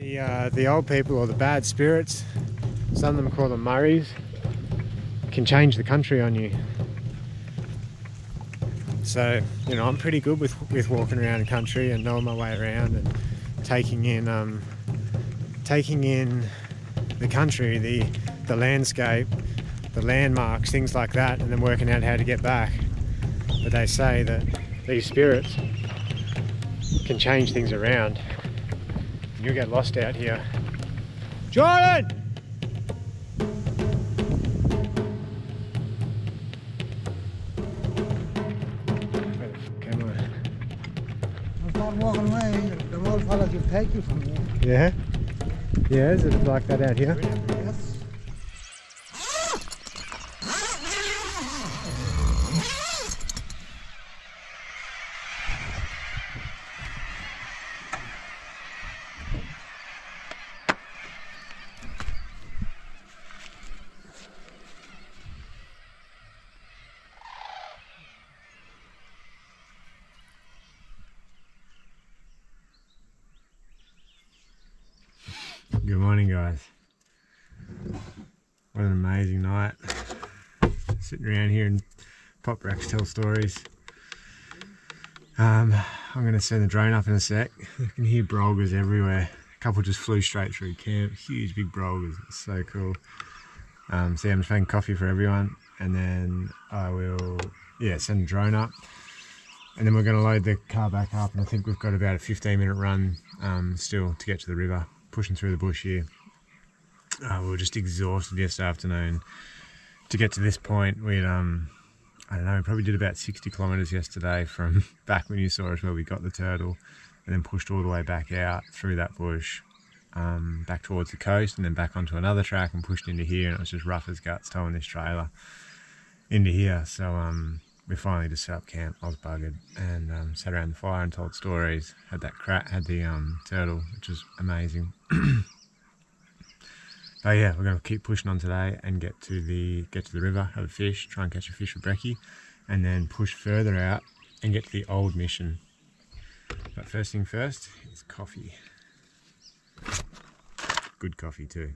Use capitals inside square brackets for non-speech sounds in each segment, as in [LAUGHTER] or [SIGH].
The, uh, the old people or the bad spirits, some of them call them Murrays, can change the country on you. So, you know, I'm pretty good with, with walking around the country and knowing my way around and taking in um, taking in the country, the the landscape, the landmarks, things like that, and then working out how to get back. But they say that these spirits can change things around. You'll get lost out here. Jordan! Where the fuck am I? You start walking away, the old fellas will take you from here. Yeah? Yeah, is it like that out here? Yes. Good morning, guys. What an amazing night. Sitting around here and Pop Rex tell stories. Um, I'm going to send the drone up in a sec. You can hear brolgas everywhere. A couple just flew straight through camp. Huge, big brolgas. It's so cool. Um, so yeah, I'm just making coffee for everyone, and then I will, yeah, send the drone up, and then we're going to load the car back up. And I think we've got about a 15 minute run um, still to get to the river, pushing through the bush here. Uh, we were just exhausted yesterday afternoon. To get to this point, we'd um, I don't know, we probably did about 60 kilometres yesterday from [LAUGHS] back when you saw us where we got the turtle, and then pushed all the way back out through that bush, um, back towards the coast, and then back onto another track and pushed into here, and it was just rough as guts towing this trailer into here. So um, we finally just set up camp. I was buggered and um, sat around the fire and told stories. Had that crack, had the um, turtle, which was amazing. [CLEARS THROAT] Oh yeah, we're going to keep pushing on today and get to the get to the river, have a fish, try and catch a fish for brekkie, and then push further out and get to the old mission. But first thing first is coffee. Good coffee too.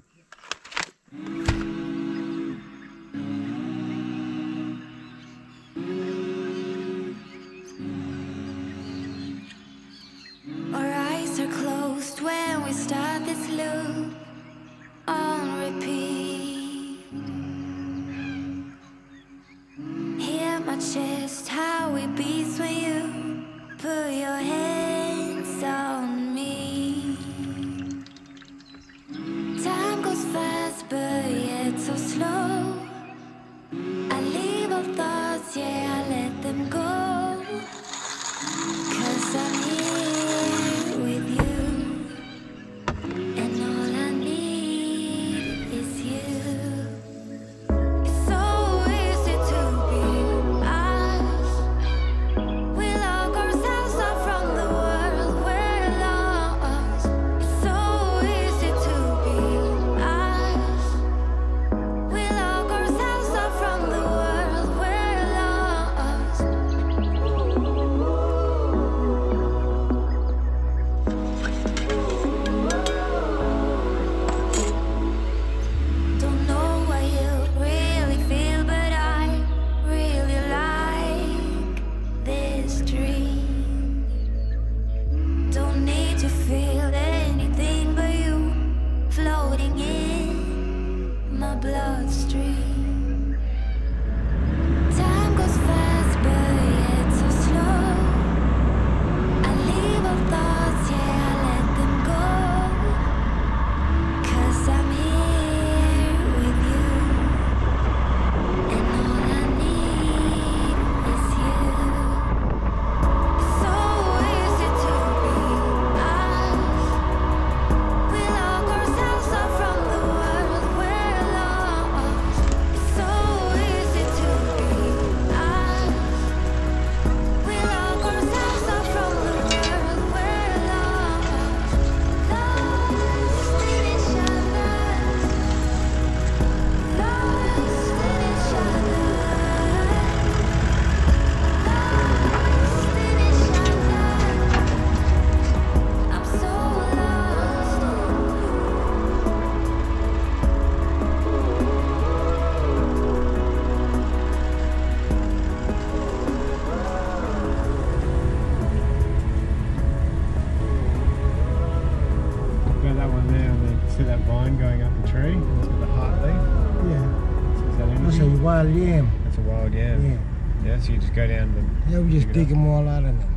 Yeah, we just Dig dig them all out and then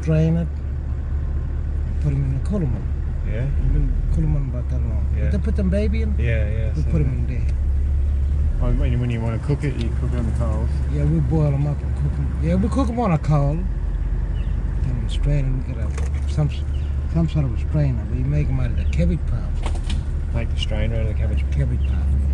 strain it put them in the coolamon. Yeah? We've been coolamon about that long. Yeah. They put them baby in, Yeah, yeah. we put them in there. Oh, when, you, when you want to cook it, you cook it on the coals. Yeah, we boil them up and cook them. Yeah, we cook them on a coal. Then we strain them. We get a, some, some sort of a strainer. We make them out of the cabbage pulp. Make the strainer out of the cabbage. Cabbage pulp.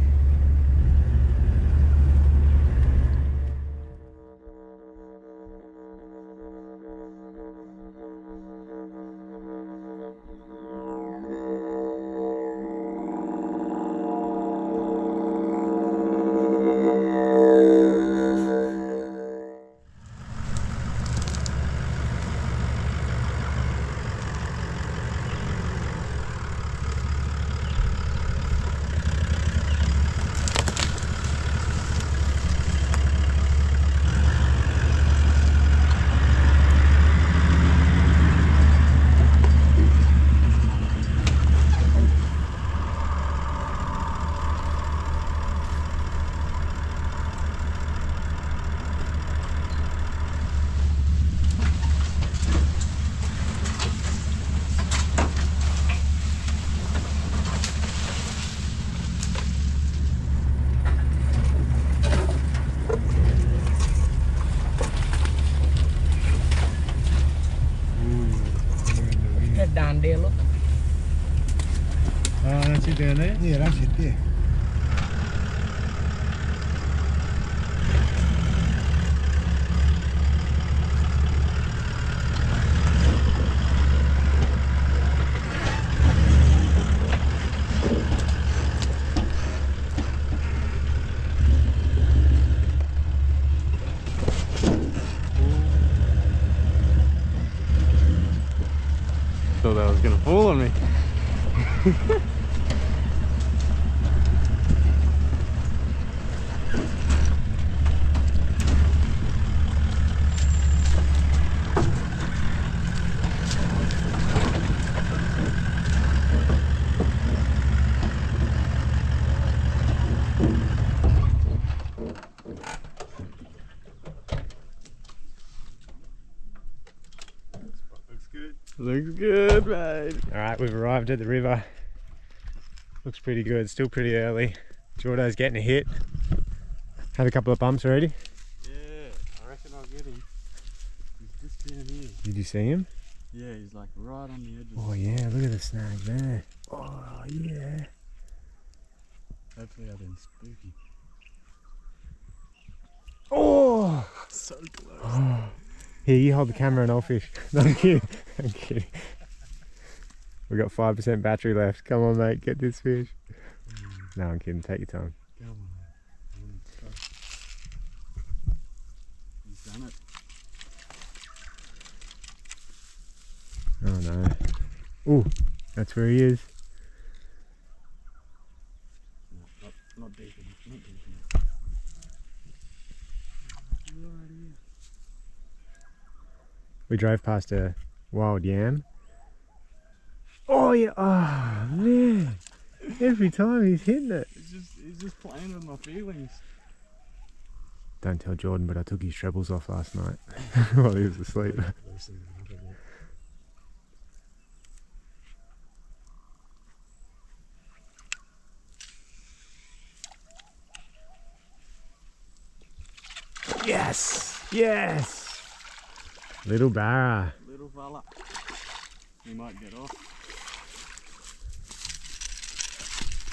Good, mate. Alright, we've arrived at the river. Looks pretty good, still pretty early. Jordo's getting a hit. Had a couple of bumps already. Yeah, I reckon I'll get him. He's just down here. Did you see him? Yeah, he's like right on the edge of Oh yeah, look at the snag there. Oh yeah. Hopefully I've been spooky. Oh! [LAUGHS] So close. Oh. Here, you hold the camera and I'll fish. [LAUGHS] No, I'm kidding. I'm kidding. We got 5% battery left. Come on, mate, get this fish. No, I'm kidding. Take your time. Come on. I want to try. He's done it. Oh no. Ooh, that's where he is. No, not, not deep enough. Not deep enough. Right here. We drove past a wild yam. Oh yeah, oh man. Every time he's hitting it. He's just, he's just playing with my feelings. Don't tell Jordan, but I took his trebles off last night [LAUGHS] while he was asleep. Loosen him up a bit. Yes! Yes! Little barra. Little fella. He might get off.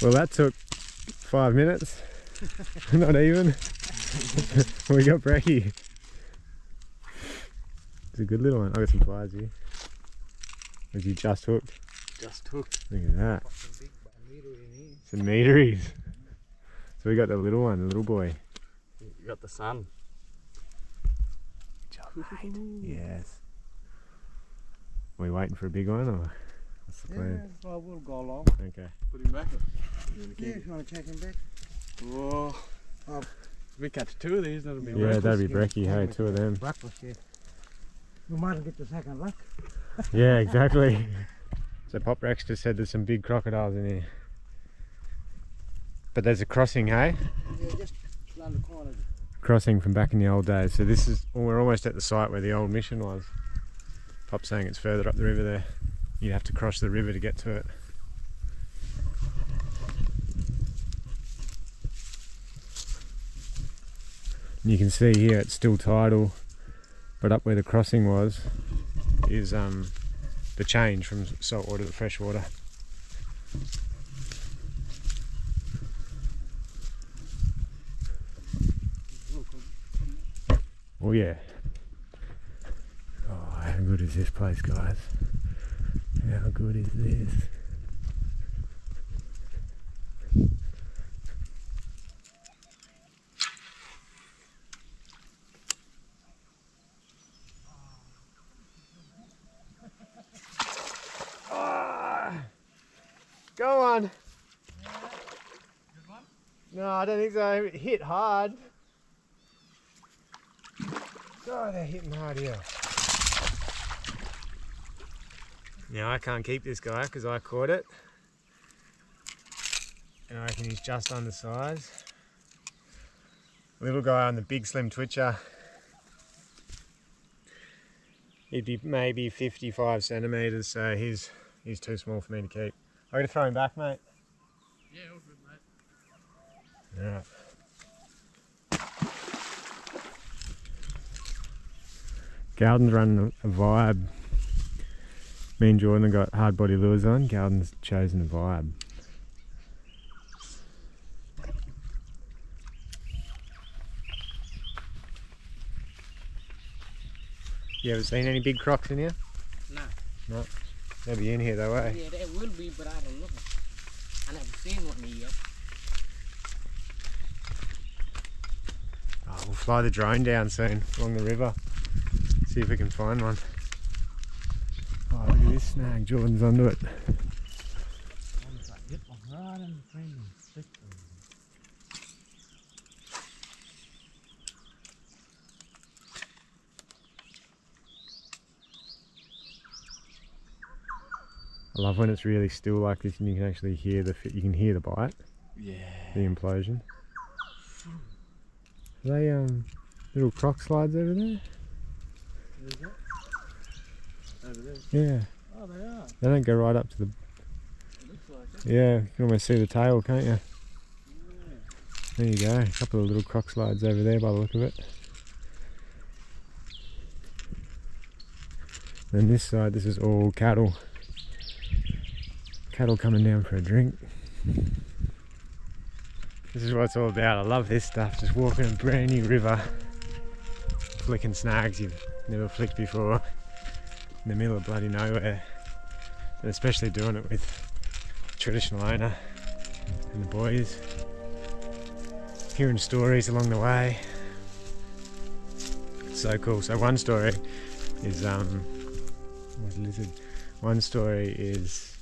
Well, that took five minutes. [LAUGHS] Not even. [LAUGHS] we got brekkie. It's a good little one. I got some pliers here. Was you just hooked? Just hooked. Look at that. Some meteries. So we got the little one, the little boy. You got the sun. Yes. we waiting for a big one or what's the Yeah, plan? well, we'll go along. Okay. Put him back. Yeah, if you want to check him back. Whoa. Oh. If we catch two of these, that'll be Yeah, reckless. that'd be brekkie, hey, two of them. Breakfast, yeah. We might get the second luck. [LAUGHS] Yeah, exactly. [LAUGHS] So Pop Rex just said there's some big crocodiles in here. But there's a crossing, hey? Yeah, just around the corner. Crossing from back in the old days. So this is, well, we're almost at the site where the old mission was. Pop's saying it's further up the river there. You'd have to cross the river to get to it. And you can see here it's still tidal, but up where the crossing was is um, the change from salt water to fresh water. Oh yeah. Oh, how good is this place, guys? How good is this? Ah. Go on. No, I don't think so. It hit hard. Oh, they're hitting hard here. Now I can't keep this guy because I caught it. And I reckon he's just undersized. Little guy on the big slim twitcher. He'd be maybe 55 centimetres, so he's he's too small for me to keep. I'm gonna throw him back, mate. Yeah, all good, mate. Alright. Garden's running a, vibe. Me and Jordan have got hard body lures on. Garden's chosen a vibe. You ever seen any big crocs in here? No. No. They'll be in here though, eh? Yeah, there will be, but I don't know. I never seen one here. Oh, we'll fly the drone down soon along the river. See if we can find one. Oh, look at this snag. Jordan's under it. Get right in between them. I love when it's really still like this and you can actually hear the fi- you can hear the bite, Yeah. the implosion. Are they um little croc slides over there? That? Over there. Yeah. Oh, they are. They don't go right up to the It looks like it. yeah, you can almost see the tail, can't you? There you go, a couple of little croc slides over there by the look of it. Then this side, this is all cattle. Cattle coming down for a drink. This is what it's all about. I love this stuff. Just walking a brand new river, flicking snags you've never flicked before in the middle of bloody nowhere. And especially doing it with traditional owner and the boys. Hearing stories along the way. So cool. So one story is um lizard? One story is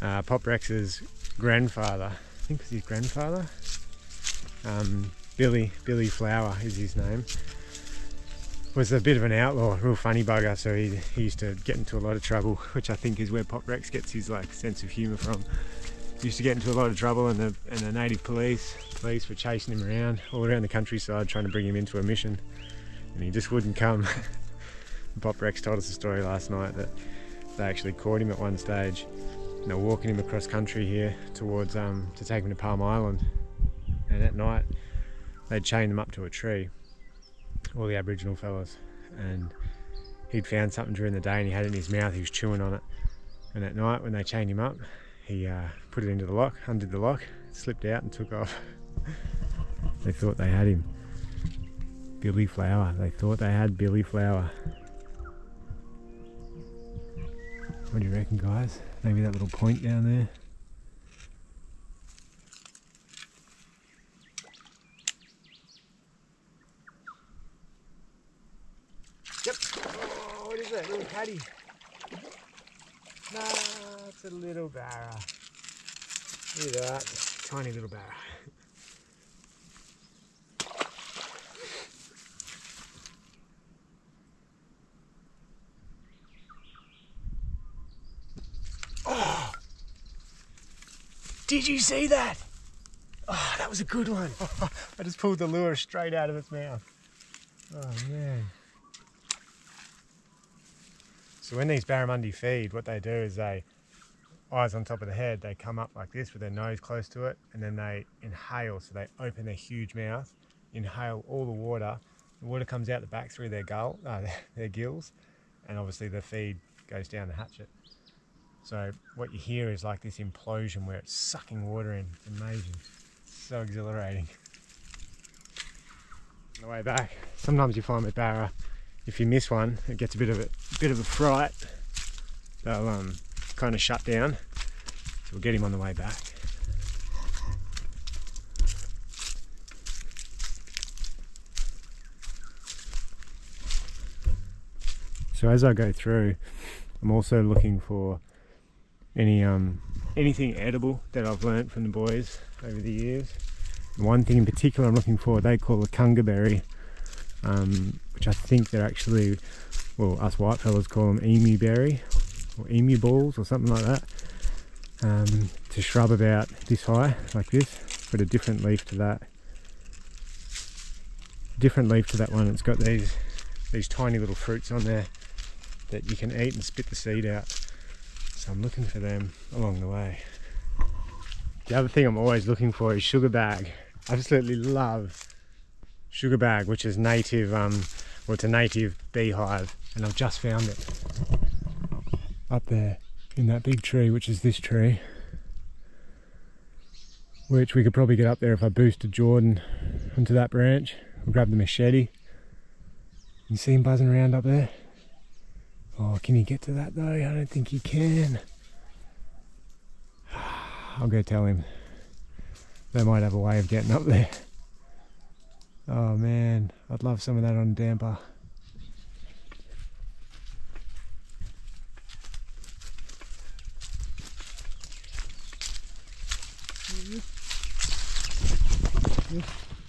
uh, Pop Rex's grandfather. I think it was his grandfather. Um, Billy Billy Flower is his name. Was a bit of an outlaw, real funny bugger. So he, he used to get into a lot of trouble, [LAUGHS] which I think is where Pop Rex gets his like sense of humour from. He used to get into a lot of trouble, and the and the native police police were chasing him around all around the countryside, trying to bring him into a mission, and he just wouldn't come. [LAUGHS] Pop Rex told us a story last night that they actually caught him at one stage. And they were walking him across country here towards um, to take him to Palm Island, and at night they'd chained him up to a tree, all the Aboriginal fellas, and he'd found something during the day and he had it in his mouth. He was chewing on it, and at night when they chained him up, he uh, put it into the lock, undid the lock, slipped out and took off. [LAUGHS] they thought they had him. Billy Flower. They thought they had Billy Flower. What do you reckon, guys? Maybe that little point down there. Yep. Oh, what is that? Little. Nah, it's a little barra. Look at that. Tiny little barra. Oh! Did you see that? Oh, that was a good one. [LAUGHS] I just pulled the lure straight out of its mouth. Oh man. So when these barramundi feed, what they do is they, eyes on top of the head, they come up like this with their nose close to it, and then they inhale. So they open their huge mouth, inhale all the water. The water comes out the back through their gull, [LAUGHS] uh, their gills, and obviously the feed goes down the hatchet. So what you hear is like this implosion where it's sucking water in. It's amazing. so exhilarating. On the way back, sometimes you find with barra, if you miss one, it gets a bit of a bit of a fright. They'll um, kind of shut down. So we'll get him on the way back. So as I go through, I'm also looking for any um, anything edible that I've learnt from the boys over the years. One thing in particular I'm looking for, they call a kunga berry, um, which I think they're actually, well, us white fellas call them emu berry or emu balls or something like that. Um, a shrub about this high, like this, but a different leaf to that. Different leaf to that one. It's got these these tiny little fruits on there that you can eat and spit the seed out. So I'm looking for them along the way. The other thing I'm always looking for is sugar bag. I absolutely love sugar bag, which is native, um, well, it's a native beehive, and I've just found it up there in that big tree, which is this tree. Which we could probably get up there if I boosted Jordan onto that branch. We'll grab the machete. You see him buzzing around up there? Oh, can he get to that though? I don't think he can. [SIGHS] I'll go tell him. They might have a way of getting up there. Oh man, I'd love some of that on damper.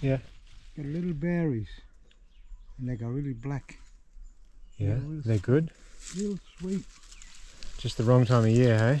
Yeah. Got little berries. And they got really black. Yeah, we'll- they're good. Real sweet. Just the wrong time of year, hey?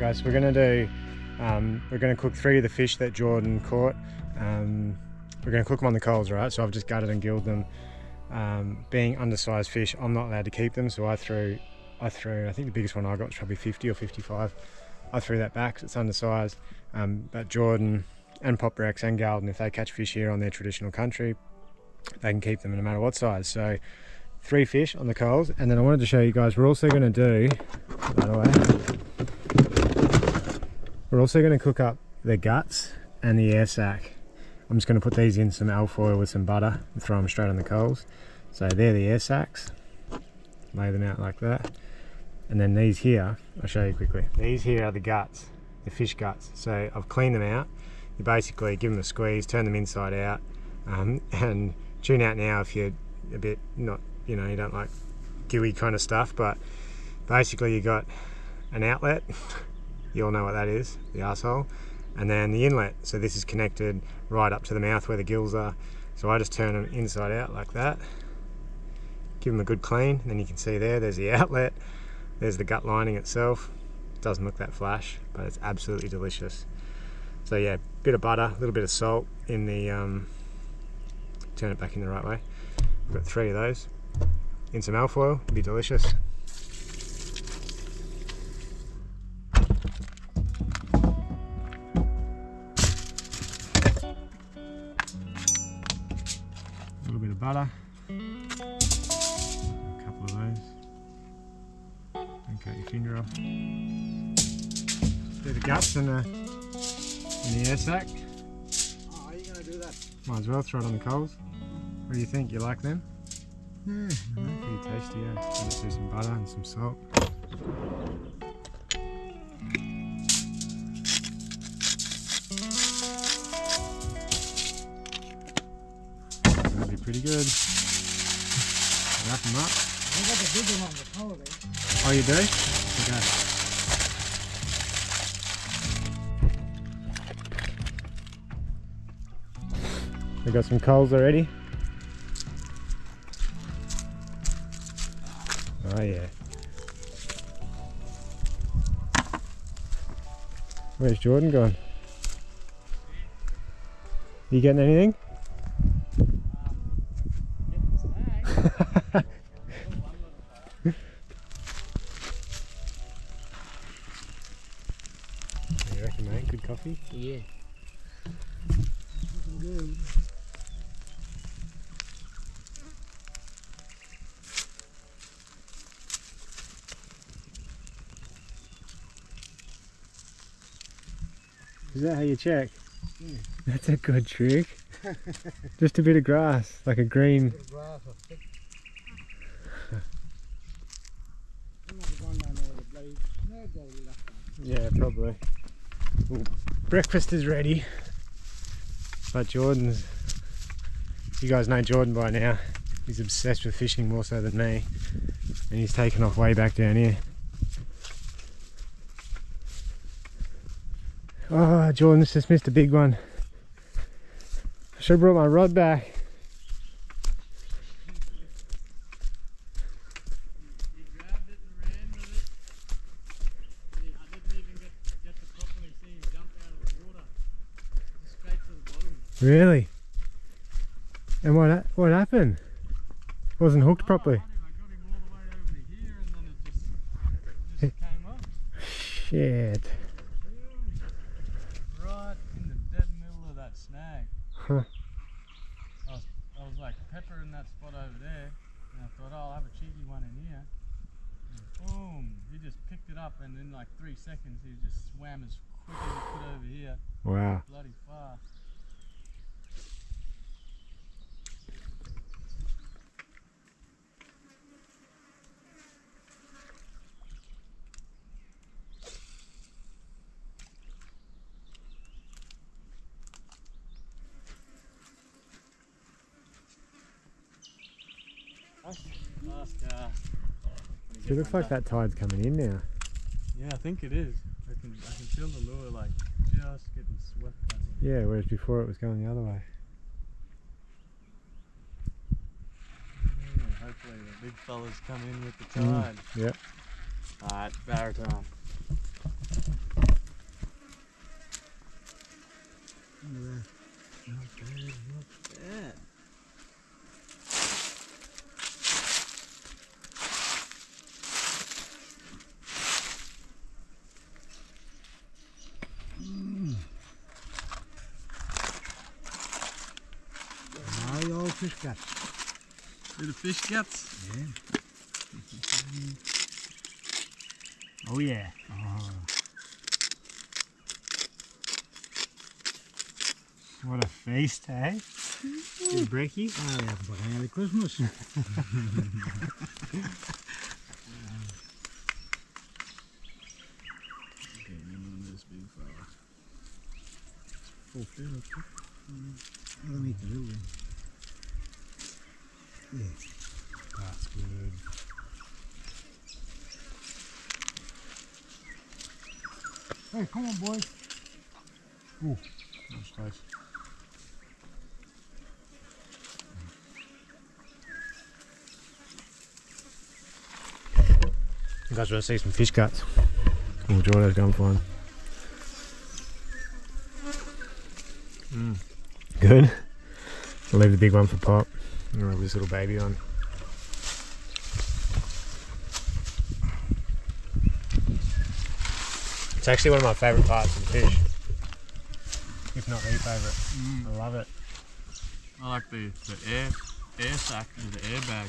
guys, we're gonna do, um, we're gonna cook three of the fish that Jordan caught. Um, we're gonna cook them on the coals, right? So I've just gutted and gilled them. Um, being undersized fish, I'm not allowed to keep them, so I threw, I threw, I think the biggest one I got was probably 50 or 55. I threw that back it's undersized. Um, but Jordan and Pop Rex and Galden, if they catch fish here on their traditional country, they can keep them no matter what size. So three fish on the coals, and then I wanted to show you guys, we're also gonna do, put that away. We're also going to cook up the guts and the air sac. I'm just going to put these in some alfoil with some butter and throw them straight on the coals. So they're the air sacs. Lay them out like that. And then these here, I'll show you quickly. These here are the guts, the fish guts. So I've cleaned them out. You basically give them a squeeze, turn them inside out, um, [LAUGHS] and tune out now if you're a bit not, you know, you don't like gooey kind of stuff. But basically, you got an outlet. [LAUGHS] you all know what that is, the asshole, and then the inlet. So this is connected right up to the mouth where the gills are. So I just turn them inside out like that. Give them a good clean, and then you can see there, there's the [LAUGHS] outlet, there's the gut lining itself. Doesn't look that flash, but it's absolutely delicious. So yeah, bit of butter, a little bit of salt in the, um, turn it back in the right way. We've got three of those. In some alfoil, it'd be delicious. Armada. A couple of those. Don't cut your finger off. Do the guts in the, in the air sack. Oh, are you going to do that? Might as well throw it on the coals. What do you think? You like them? Yeah, pretty tasty, yeah. Just do some butter and some salt. Pretty good. Wrap them up. I got the big one on the pole there. Oh, you do? Okay. We got some coals already. Oh yeah. Where's Jordan gone? You getting anything? Mate? Coffee? Yeah. Looking good. Is that how you check? Yeah. That's a good trick. [LAUGHS] Just a bit of grass, like a green. Bit of grass or thick. I'm not going down there with the bloody snag go left on. Yeah, probably. Breakfast is ready. But Jordan's. You guys know Jordan by now. He's obsessed with fishing more so than me. And he's taken off way back down here. Ah, oh, Jordan's just missed a big one. I should have brought my rod back. He grabbed it and ran with it. He- I didn't even get, get to properly see him jump out of the water. Just straight to the bottom. Really? And what ha- what happened? Wasn't hooked Oh, properly. I got him all the way over to here and then it just, just came up. Shit. Right in the dead middle of that snag. Huh. I was, I was like peppering that spot over there, and I thought, oh, I'll have a cheeky one in here. And boom! He just picked it up, and in like three seconds, he just swam as quick as he could over here. Wow. Bloody. Fast, uh, It looks like that tide's coming in now. Yeah, I think it is. I can I can feel the lure like just getting swept. By. Yeah, whereas before it was going the other way. Yeah, hopefully the big fellas come in with the Mm. tide. Yep. Alright, baritone. Yeah. Not bad, not bad. Now you all fish got. See the fish guts? Yeah. Oh yeah. Oh. What a feast, eh? Big brekkie. Ah, ja, Merry Christmas. Okay, and then this big fella. Full fish. I don't need to do it. That's good. Hey, come on, boys. That's close. You guys want to see some fish guts? Jordan's going for one. Mm. Good. I'll leave the big one for Pop. I'll rub this little baby on. It's actually one of my favourite parts of the fish. If not the favourite. Mm, I love it. I like the, the air air sack with the airbag.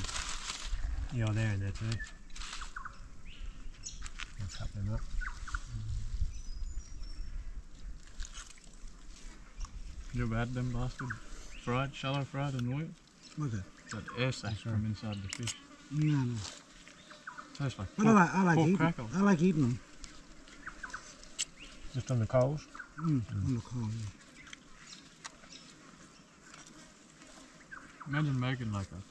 they're in there too. cut them up. You ever had them bastard fried, shallow fried and oil? What's that? That air sac from inside the fish. No, no. Tastes like But I like, I like pork eating. crackle. I like eating them. Just on the coals. Mm, on the coals, yeah. Imagine making like a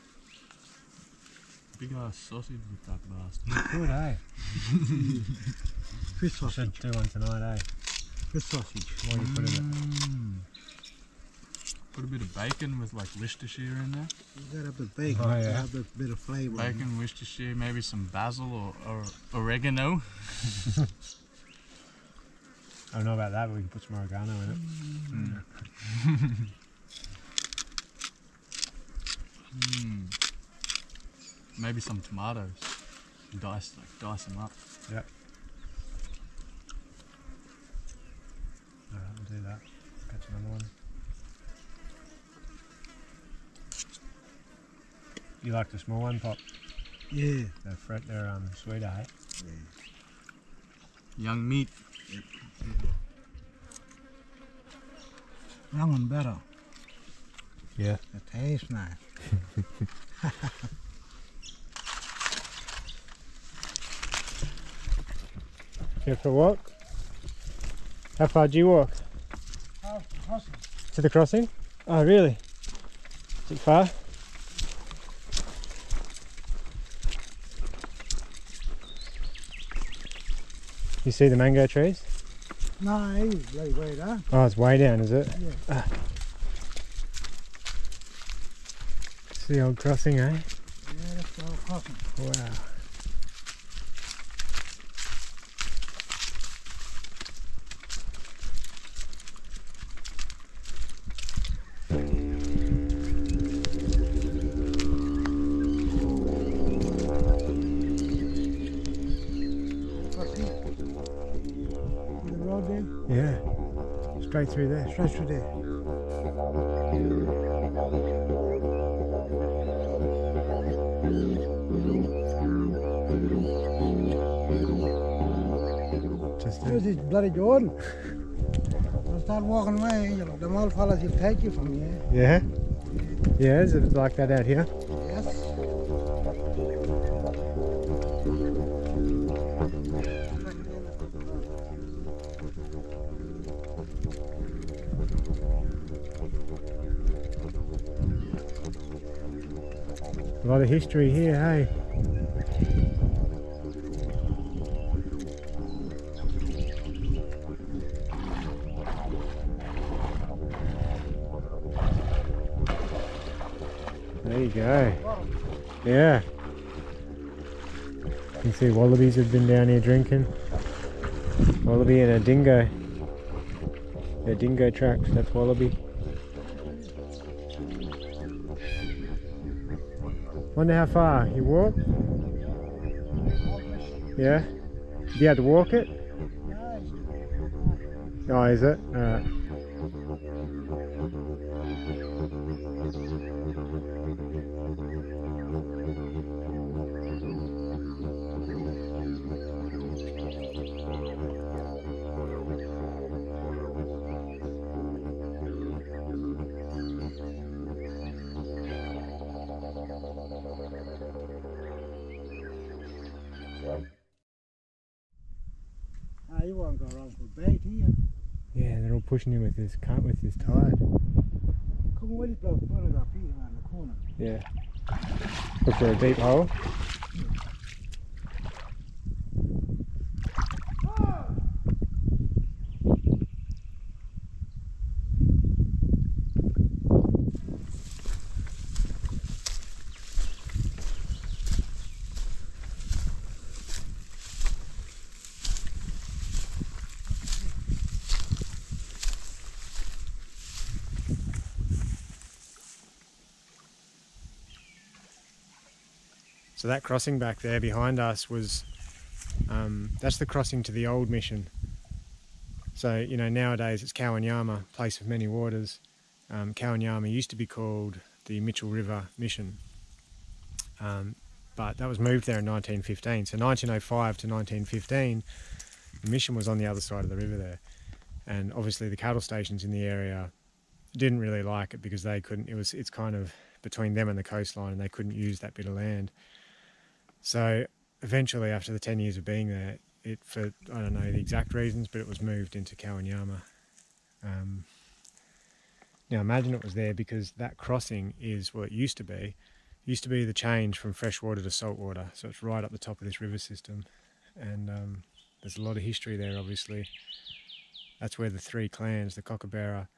big ass sausage with that bastard. Good, eh? [LAUGHS] Fish sausage. Should do one tonight, eh? Fish sausage. What do you put in it? Mm. Put a bit of bacon with like Worcestershire in there. You got a bit of bacon. Oh, to yeah. have a bit of flavour. Bacon, Worcestershire, maybe some basil or, or oregano. [LAUGHS] I don't know about that, but we can put some oregano in it. Mm. Maybe some tomatoes. Dice like dice them up. Alright, we'll do that. Catch another one. You like the small one, Pop? Yeah. They're, fret, they're um, sweeter, eh? Young meat. Young and better. Yeah. It tastes nice. [LAUGHS] Here for a walk? How far do you walk? How's the crossing? To the crossing? Oh, really? Is it far? You see the mango trees? No, he's way, way down. Oh, it's way down, is it? Yeah. Ah. It's the old crossing, eh? Yeah, that's the whole crossing. Wow. Straight through there. Straight through there. Just Here's this bloody Jordan. I'll start walking away, them old fellas will take you from here. Yeah? Yeah, is it like that out here? Lot of history here, hey? There you go. Yeah. You can see wallabies have been down here drinking. Wallaby and a dingo. They're dingo tracks, that's wallaby. Wonder how far you walk? Yeah? You had to walk it? Oh, is it? Alright. You won't go wrong for bait here. Yeah, they're all pushing him with this cart with this tide. Come with it, bloke. Photograph here around the corner. Yeah. Look for a deep hole. That crossing back there behind us was, um, that's the crossing to the old mission. So, you know, nowadays it's Kowanyama, place of many waters. Um, Kowanyama used to be called the Mitchell River Mission. Um, but that was moved there in 1915. So 1905 to 1915, the mission was on the other side of the river there, and obviously the cattle stations in the area didn't really like it because they couldn't. It was it's kind of between them and the coastline, and they couldn't use that bit of land. So eventually, after the 10 years of being there, it for I don't know the exact reasons, but it was moved into Kowanyama. Um, now imagine it was there because that crossing is what it used to be. It used to be the change from freshwater to saltwater, so it's right up the top of this river system, and um, there's a lot of history there. Obviously, that's where the three clans, the Kokoberra,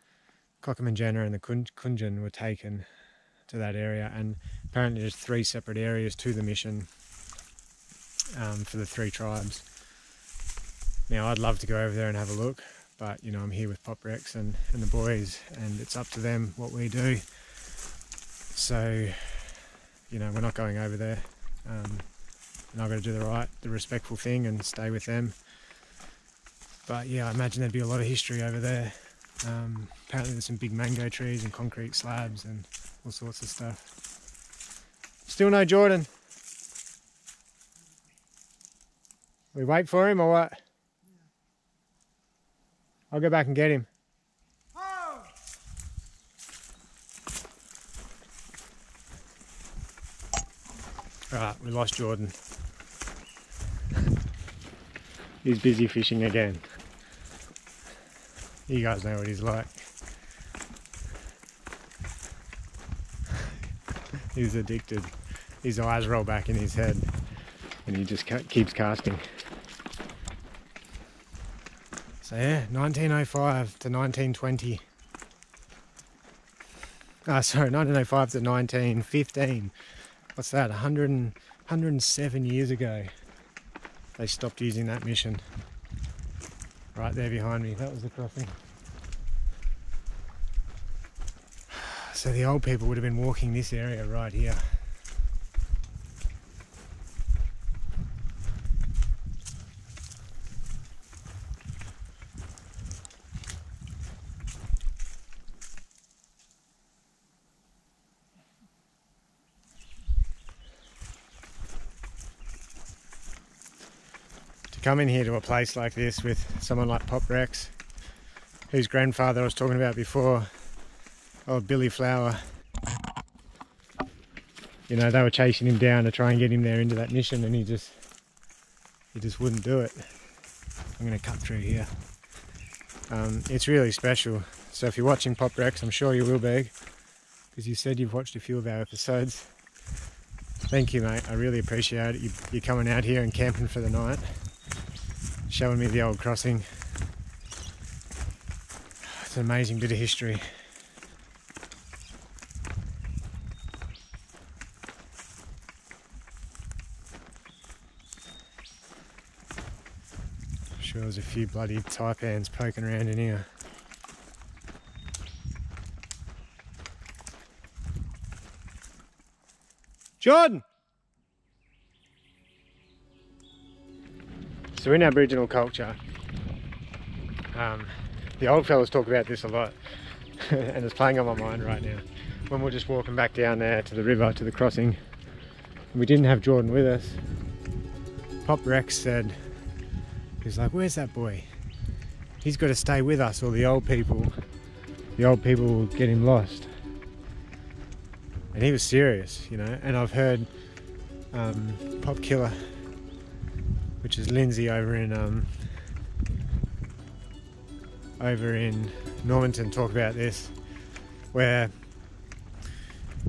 Kokamanjana, and the Kun- Kunjan, were taken to that area. And apparently, there's three separate areas to the mission um, for the three tribes. Now, I'd love to go over there and have a look, but you know, I'm here with Pop Rex and, and the boys, and it's up to them what we do. So, you know, we're not going over there. Um, and I've got to do the right, the respectful thing and stay with them. But yeah, I imagine there'd be a lot of history over there. Um, apparently, there's some big mango trees and concrete slabs and all sorts of stuff. Still no Jordan. We wait for him or what? I'll go back and get him. Right, we lost Jordan. He's busy fishing again. You guys know what he's like. he's addicted. His eyes roll back in his head and he just keeps casting. So yeah, 1905 to 1920. Ah, sorry, 1905 to 1915. What's that? 100 and, 107 years ago. They stopped using that mission. Right there behind me. That was the crossing. So the old people would have been walking this area right here. To come in here to a place like this with someone like Pop Rex, whose grandfather I was talking about before, old Billy Flower. You know, they were chasing him down to try and get him there into that mission and he just he just wouldn't do it. I'm gonna cut through here. Um, it's really special. So if you're watching Pop Rex, I'm sure you will be, because you said you've watched a few of our episodes. Thank you, mate. I really appreciate it. You, you coming out here and camping for the night showing me the old crossing. It's an amazing bit of history. Sure, there's a few bloody taipans poking around in here. Jordan! So in Aboriginal culture, um, the old fellas talk about this a lot, [LAUGHS] and it's playing on my mind right now. When we're just walking back down there to the river, to the crossing, we didn't have Jordan with us, Pop Rex said, he's like, where's that boy? He's got to stay with us or the old people, the old people will get him lost. And he was serious, you know, and I've heard um, Pop Killer which is Lindsay over in um, over in Normanton talk about this, where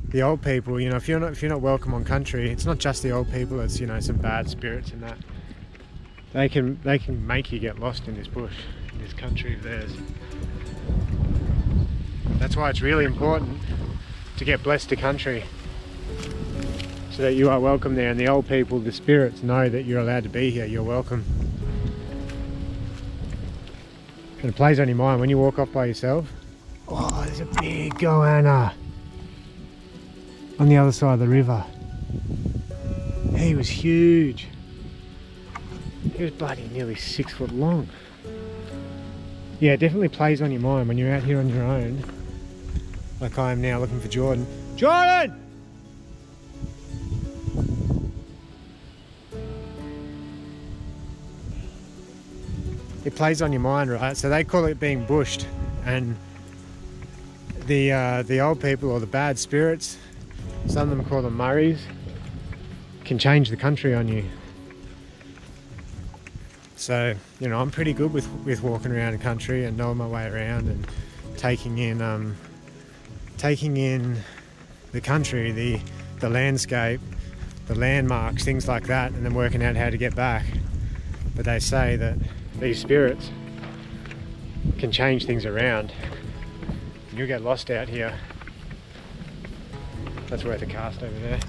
the old people, you know, if you're not if you're not welcome on country, it's not just the old people. It's you know some bad spirits and that. They can they can make you get lost in this bush, in this country of theirs. That's why it's really important to get blessed to country so that you are welcome there and the old people, the spirits know that you're allowed to be here, you're welcome. And it plays on your mind when you walk off by yourself. Oh, there's a big goanna on the other side of the river. He was huge. He was bloody nearly six foot long. Yeah, it definitely plays on your mind when you're out here on your own, like I am now looking for Jordan. Jordan! It plays on your mind, right? So they call it being bushed, and the uh, the old people or the bad spirits, some of them call them Murrays, can change the country on you. So you know, I'm pretty good with with walking around the country and knowing my way around and taking in um, taking in the country, the the landscape, the landmarks, things like that, and then working out how to get back. But they say that these spirits can change things around. You'll get lost out here. That's worth a cast over there.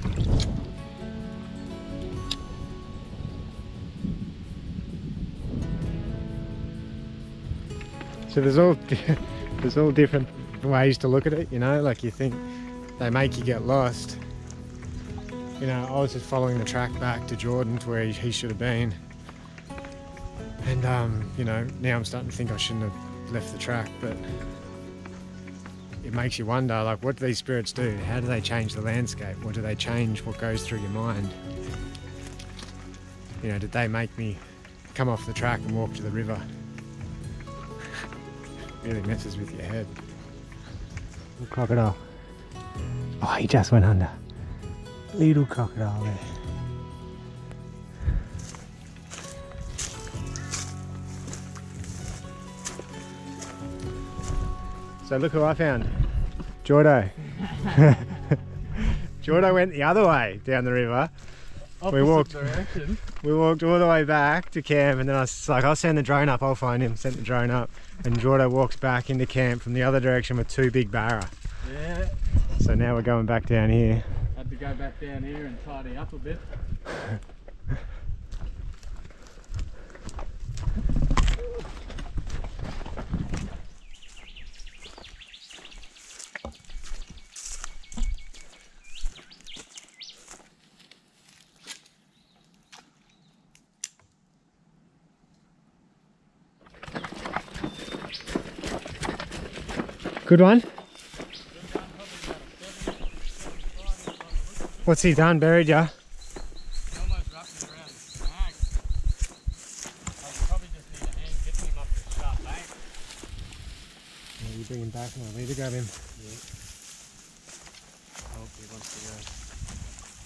So there's all [LAUGHS] there's all different ways to look at it, you know, like you think they make you get lost. You know, I was just following the track back to Jordan to where he, he should have been. And um, you know, now I'm starting to think I shouldn't have left the track, but it makes you wonder like what do these spirits do? How do they change the landscape? What do they change what goes through your mind? You know, did they make me come off the track and walk to the river? [LAUGHS] really messes with your head. Crocodile. Oh, he just went under. Little crocodile there. So look who I found. Jordo. Jordo [LAUGHS] went the other way down the river. Opposite walked- direction. We walked all the way back to camp and then I was like, I'll send the drone up, I'll find him. Sent the drone up. And Jordo walks back into camp from the other direction with two big barra. Yeah. So now we're going back down here. Had to go back down here and tidy up a bit. [LAUGHS] Good one. What's he done? Buried ya? He almost wrapped me around the snag. I probably just need a hand getting him up the sharp bank. Yeah, you bring him back and I'll need to grab him. Oh, he wants to go.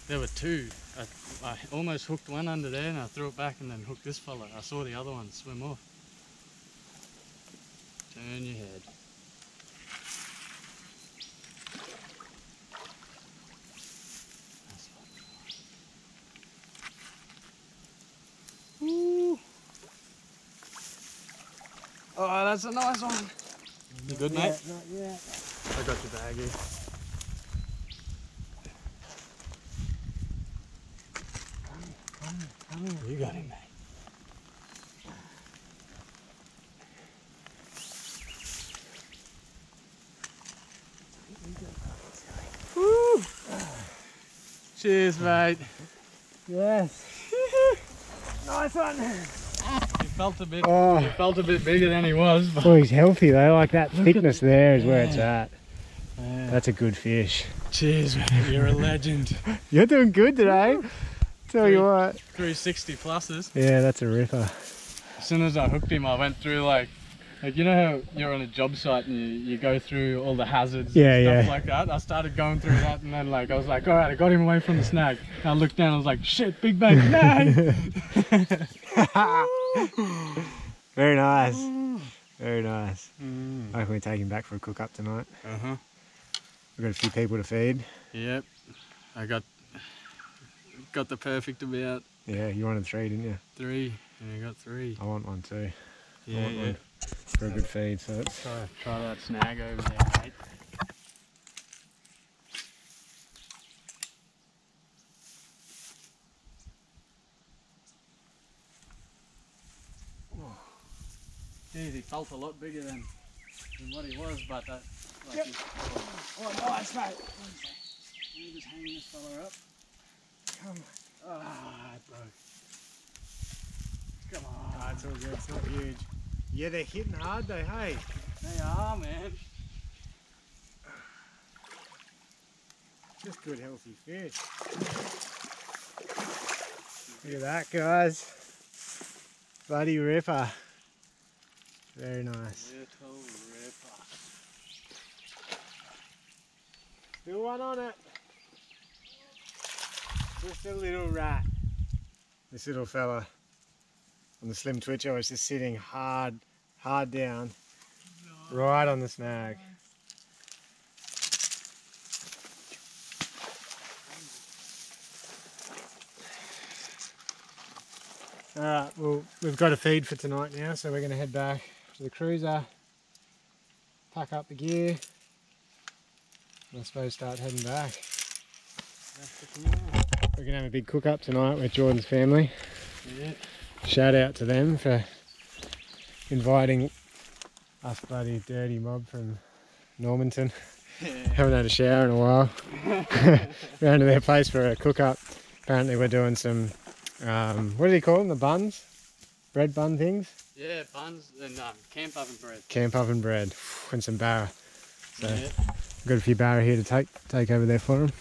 There were two. I, I almost hooked one under there and I threw it back and then hooked this fella. I saw the other one swim off. Turn your head. Oh, that's a nice one. You good, mate? Not yet. I got your baggie. You got him, mate. Woo! Cheers, mate. Yes. [LAUGHS] nice one. Felt a bit. Oh. Felt a bit bigger than he was, but Oh, he's healthy though. Like that Look thickness there is where it's at. Yeah. That's a good fish. cheers, mate. You're a legend. [LAUGHS] You're doing good today. Tell you what. 360 pluses. Yeah, that's a ripper. As soon as I hooked him, I went through like, like you know how you're on a job site and you, you go through all the hazards Yeah, and stuff yeah. like that. I started going through that and then like I was like, all right, I got him away from the snag. And I looked down, I was like, shit, big bait, no! [LAUGHS] [LAUGHS] [LAUGHS] Very nice. Very nice. mm. I reckon we take him back for a cook up tonight. Uh huh. We've got a few people to feed. Yep. I got got the perfect about Yeah, you wanted three, didn't you? three, Yeah, I got three. I want one too. Yeah, want yeah. one. For a good feed, so Try, try that snag over there, mate. Geez, he felt a lot bigger than, than what he was, but that. Like he's- oh, nice, mate. Let me just hang this fella up. Come Ah, it broke. Come on. Ah, it's all good, it's not huge. Yeah, they're hitting hard though, hey. They are, man. Just good healthy fish. Look at that guys. Bloody ripper. Very nice. Little ripper. Still one on it. Just a little rat. This little fella on the slim twitcher was just sitting hard, hard down, right on the snag. Alright, well, we've got a feed for tonight now, so we're going to head back to the cruiser, pack up the gear, and I suppose start heading back. That's the command. We're going to have a big cook up tonight with Jordan's family. Yeah. Shout out to them for inviting us bloody dirty mob from Normanton. Haven't had a shower in a while. [LAUGHS] Round to their place for a cook up. Apparently we're doing some, um, what do they call them? The buns? Bread bun things? Yeah, buns and um, camp oven bread. Camp oven bread and some barra. So Yeah. I've got a few barra here to take take over there for them.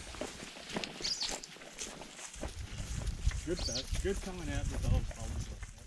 Good stuff. Good coming out with old folders like that.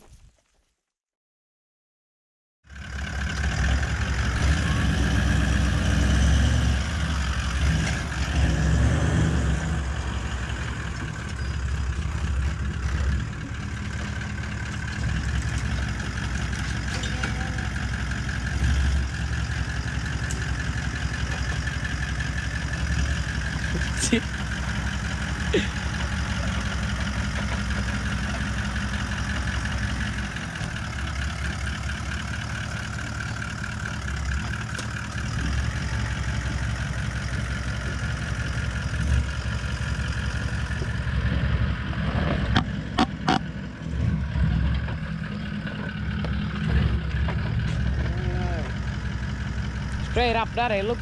Straight up that eh, look.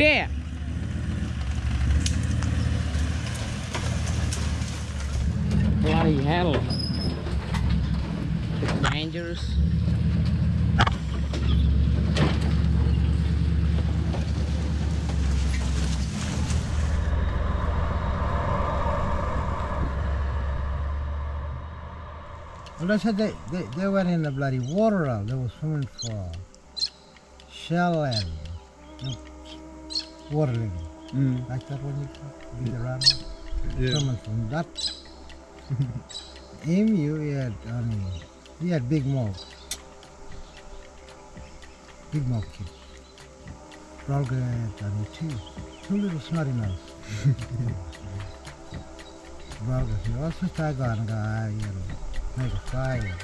There. Bloody hell. It's dangerous. Well, they said they, they, they were in the bloody water out. They were swimming for shell and you know, water lily. Mm. Like that one you read around. Yeah. Coming from that [LAUGHS] emu, he had, I mean, he had big mouth. Big mouth kid. I mean, two, two little snotty mouths. Said, what's this tiger and guy, you know, make a fire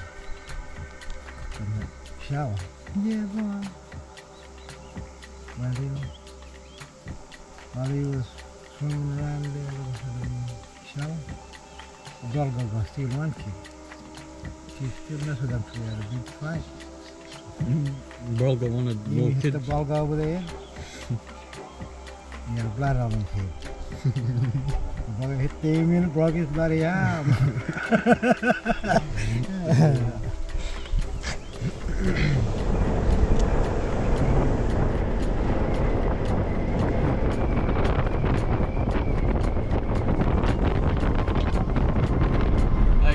from the shower. Yeah, boy. Well, you know, while he was swimming around there the shower, the dog got steal one kid. She still mess with them till they had a big fight. Bulga wanted He more hit the ball over there. [LAUGHS] he had blood on his head. the ball hit the and broke his bloody arm. Hey [LAUGHS] [LAUGHS]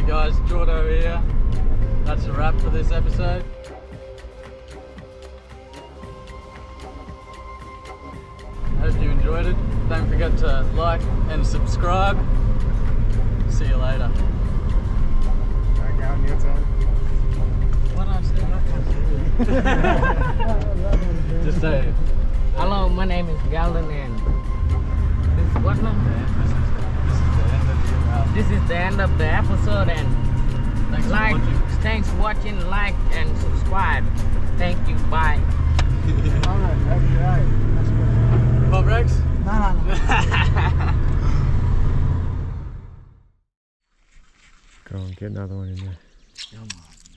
guys, Jordo here. That's a wrap for this episode. Hope you enjoyed it. Don't forget to like and subscribe. See you later. Alright, go on your turn. What I said? [LAUGHS] Just say it. Hello, my name is Galden and this is what now? This is the end of the episode. This is the end of the episode and Thanks like, for watching. Thanks for watching, like and subscribe. Thank you, bye. [LAUGHS] Alright, that's right. That's good. Pop Rex? No, no, no. [LAUGHS] Go on, get another one in there. Come on,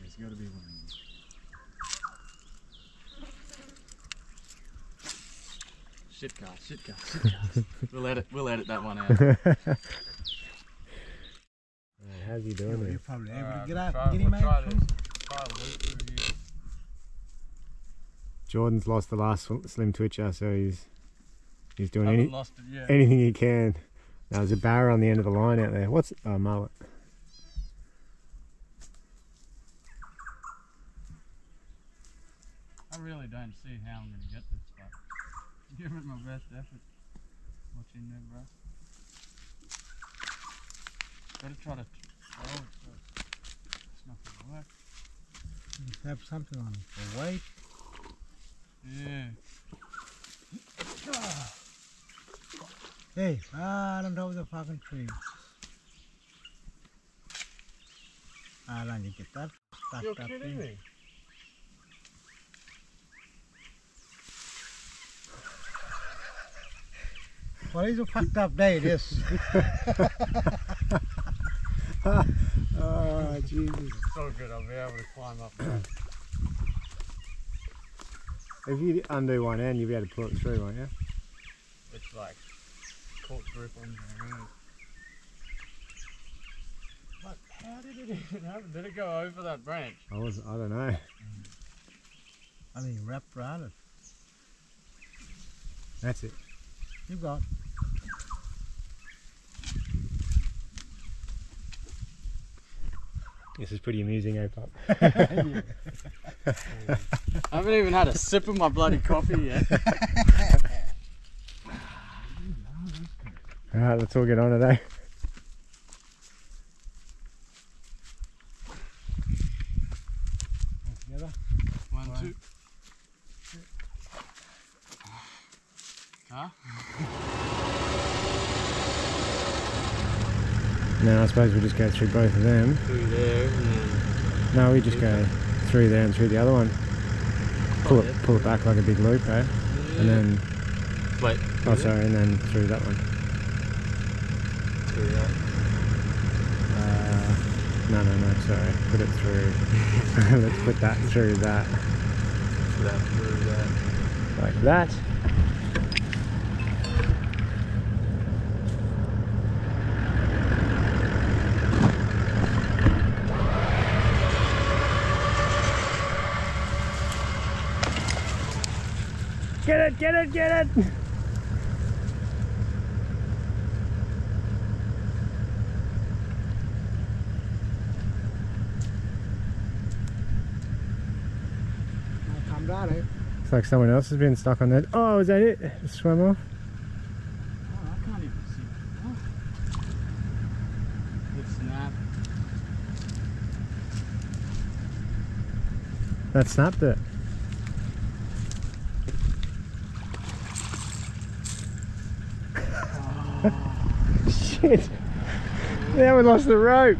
there's got to be one. Shit car, shit car, shit car. [LAUGHS] we'll edit, we'll edit that one out. How's he You doing you're there? probably uh, able Alright, to get we'll out, try- get him we'll try out. this. Try the loop through here. Jordan's lost the last slim twitcher, uh, so he's he's doing any, lost it yet. anything he can. Now, there's a barra on the end of the line out there. What's oh mullet? I really don't see how I'm going to get this, but [LAUGHS] I'm giving it my best effort. Watching there, bro. Gotta try to throw it, but it's not going to work. Have something on it for weight. Yeah. Hey, ah, don't over the fucking tree. Ah, then you get that stuck You're up kidding in. me. Well, it's a fucked up day, this. [LAUGHS] Oh Jesus! It's all good, I'll be able to climb up there. If you undo one end, you'll be able to pull it through, won't you? It's like caught grip on there. isn't it? But how did it [LAUGHS] even happen? Did it go over that branch? I was I don't know. I mean, wrapped around it. That's it. You've got. This is pretty amusing, eh, pup? [LAUGHS] I haven't even had a sip of my bloody coffee yet. [LAUGHS] All right, let's all get on it, eh? Together. One, two. Now I suppose we just go through both of them. Through there and then. No, we just go through there and through the other one. Pull it, pull it back like a big loop, eh? And then, Wait. oh sorry, and then through that one. Through that. Uh, no, no, no, sorry. Put it through. [LAUGHS] [LAUGHS] Let's put that through that. That through that. Like that. Get it, get it, get it! Now come down, eh? Looks like someone else has been stuck on that. Oh, is that it? Just swam off? Oh, can't even see. Oh. Good snap. That snapped it. Now we lost the rope.